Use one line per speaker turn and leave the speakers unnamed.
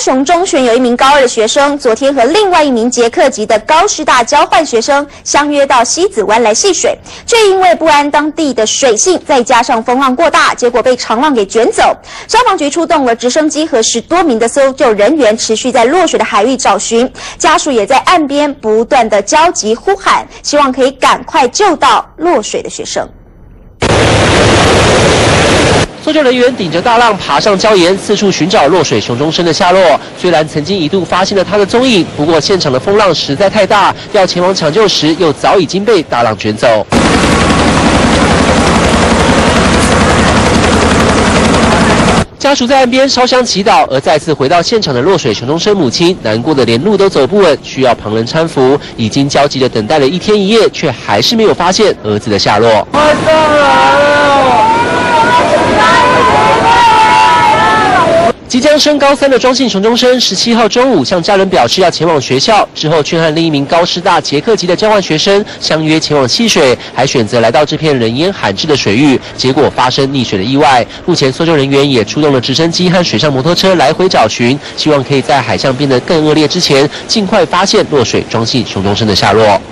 雄中学有一名高二的学生，昨天和另外一名捷克籍的高师大交换学生相约到西子湾来戏水，却因为不安当地的水性，再加上风浪过大，结果被长浪给卷走。消防局出动了直升机和十多名的搜救人员，持续在落水的海域找寻。家属也在岸边不断的焦急呼喊，希望可以赶快救到落水的学生。
搜救人员顶着大浪爬上礁岩，四处寻找落水熊中生的下落。虽然曾经一度发现了他的踪影，不过现场的风浪实在太大，要前往抢救时又早已经被大浪卷走。家属在岸边烧香祈祷，而再次回到现场的落水熊中生母亲难过的连路都走不稳，需要旁人搀扶，已经焦急的等待了一天一夜，却还是没有发现儿子的下落。快上来即将升高三的庄姓熊中生，十七号中午向家人表示要前往学校，之后却和另一名高师大捷克籍的交换学生相约前往戏水，还选择来到这片人烟罕至的水域，结果发生溺水的意外。目前搜救人员也出动了直升机和水上摩托车来回找寻，希望可以在海象变得更恶劣之前，尽快发现落水庄姓熊中生的下落。